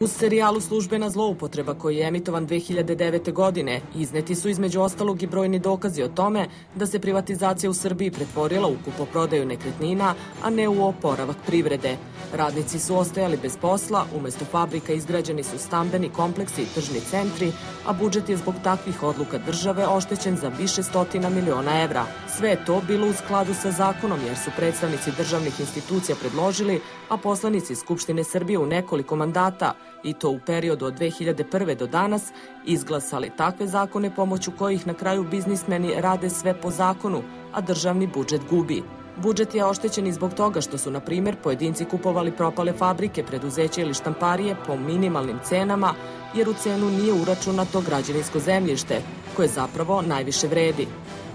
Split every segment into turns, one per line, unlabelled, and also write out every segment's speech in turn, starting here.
U serijalu Službena zloupotreba koji je emitovan 2009. godine izneti su između ostalog i brojni dokazi o tome da se privatizacija u Srbiji pretvorila u kupoprodaju nekretnina, a ne u oporavak privrede. Radnici su ostajali bez posla, umesto fabrika izgrađeni su stambeni kompleksi i tržni centri, a budžet je zbog takvih odluka države oštećen za više stotina miliona evra. Sve je to bilo u skladu sa zakonom jer su predstavnici državnih institucija predložili, a poslanici Skupštine Srbije u nekoliko mandata i to u periodu od 2001. do danas, izglasali takve zakone pomoću kojih na kraju biznismeni rade sve po zakonu, a državni budžet gubi. Budžet je oštećen i zbog toga što su, na primer, pojedinci kupovali propale fabrike, preduzeće ili štamparije po minimalnim cenama, jer u cenu nije uračunato građevinsko zemljište, koje zapravo najviše vredi.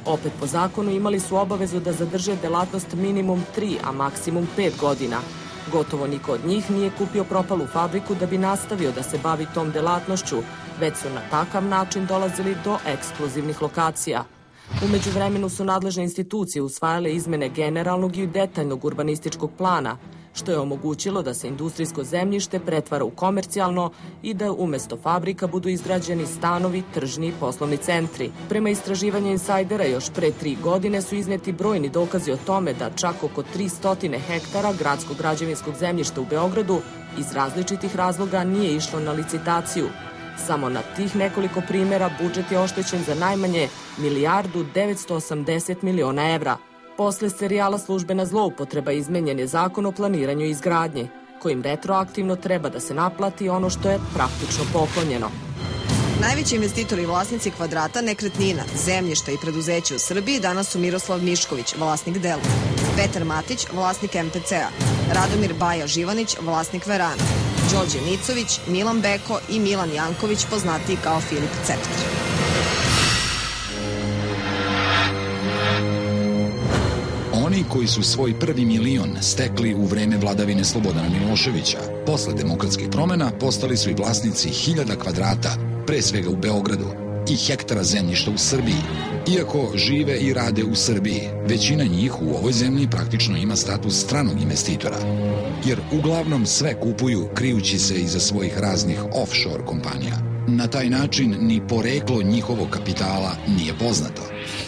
Opet po zakonu imali su obavezu da zadrže delatnost minimum 3, a maksimum 5 godina – Gotovo niko od njih nije kupio propalu fabriku da bi nastavio da se bavi tom delatnošću, već su na takav način dolazili do ekskluzivnih lokacija. Umeđu vremenu su nadležne institucije usvajale izmene generalnog i detaljnog urbanističkog plana, što je omogućilo da se industrijsko zemljište pretvara u komercijalno i da umesto fabrika budu izgrađeni stanovi, tržni i poslovni centri. Prema istraživanju insajdera još pre tri godine su izneti brojni dokazi o tome da čak oko 300 hektara gradskog građevinskog zemljišta u Beogradu iz različitih razloga nije išlo na licitaciju. Samo na tih nekoliko primera budžet je oštećen za najmanje milijardu 980 miliona evra. Posle serijala Službena zloupotreba izmenjen je zakon o planiranju izgradnje, kojim retroaktivno treba da se naplati ono što je praktično poklonjeno.
Najveći investitori i vlasnici kvadrata nekretnina, zemljišta i preduzeća u Srbiji danas su Miroslav Mišković, vlasnik Delta, Petar Matić, vlasnik MPC-a, Radomir Baja Živanić, vlasnik Verana, Đorđe Nicović, Milan Beko i Milan Janković, poznatiji kao Filip Ceptar.
Koji su svoj prvi milion stekli u vreme vladavine Slobodana Miloševića, posle demokratskih promena postali su i vlasnici hiljada kvadrata, pre svega u Beogradu, i hektara zemljišta u Srbiji. Iako žive i rade u Srbiji, većina njih u ovoj zemlji praktično ima status stranog investitora, jer uglavnom sve kupuju krijući se iza svojih raznih offshore kompanija. Na taj način ni poreklo njihovog kapitala nije poznato.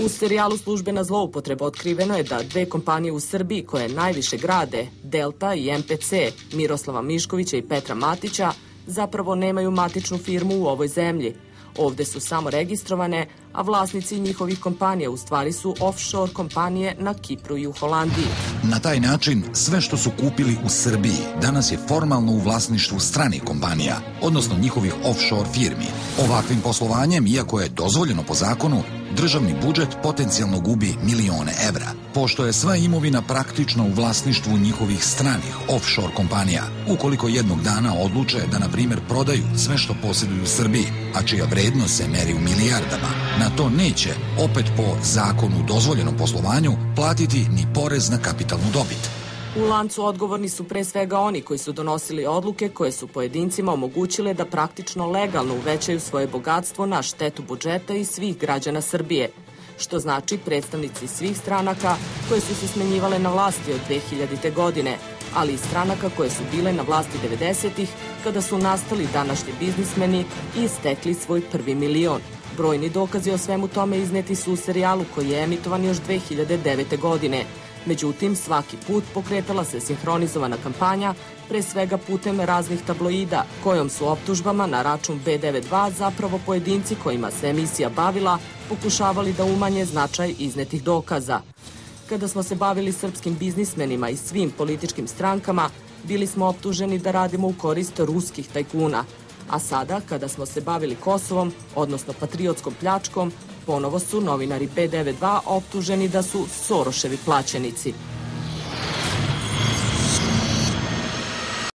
U serijalu Službena zloupotreba otkriveno je da dve kompanije u Srbiji koje najviše grade, Delta i MPC, Miroslava Miškovića i Petra Matića, zapravo nemaju matičnu firmu u ovoj zemlji. Ovde su samo registrovane, a vlasnici njihovih kompanija u stvari su offshore kompanije na Kipru i u Holandiji.
Na taj način sve što su kupili u Srbiji danas je formalno u vlasništvu stranih kompanija, odnosno njihovih offshore firmi. Ovakvim poslovanjem, iako je dozvoljeno po zakonu, državni budžet potencijalno gubi milione evra, pošto je sva imovina praktično u vlasništvu njihovih stranih offshore kompanija, ukoliko jednog dana odluče da, na primer, prodaju sve što posjeduju u Srbiji, a čija vrednost se meri u milijardama, na to neće, opet po zakonu dozvoljenom poslovanju, platiti ni porez na kapitalnu dobit.
U lancu odgovorni su pre svega oni koji su donosili odluke koje su pojedincima omogućile da praktično legalno uvećaju svoje bogatstvo na štetu budžeta i svih građana Srbije, što znači predstavnici svih stranaka koje su se smenjivale na vlasti od 2000. godine, ali i stranaka koje su bile na vlasti 90-ih kada su nastali današnji biznismeni i stekli svoj prvi milion. Brojni dokazi o svemu tome izneti su u serijalu koji je emitovan još 2009. godine. Međutim, svaki put pokretala se sinhronizovana kampanja, pre svega putem raznih tabloida, kojom su optužbama na račun B92 zapravo pojedinci kojima se emisija bavila pokušavali da umanje značaj iznetih dokaza. Kada smo se bavili srpskim biznismenima i svim političkim strankama, bili smo optuženi da radimo u korist ruskih tajkuna – A sada, kada smo se bavili Kosovom, odnosno patriotskom pljačkom, ponovo su novinari P92 optuženi da su Soroševi plaćenici.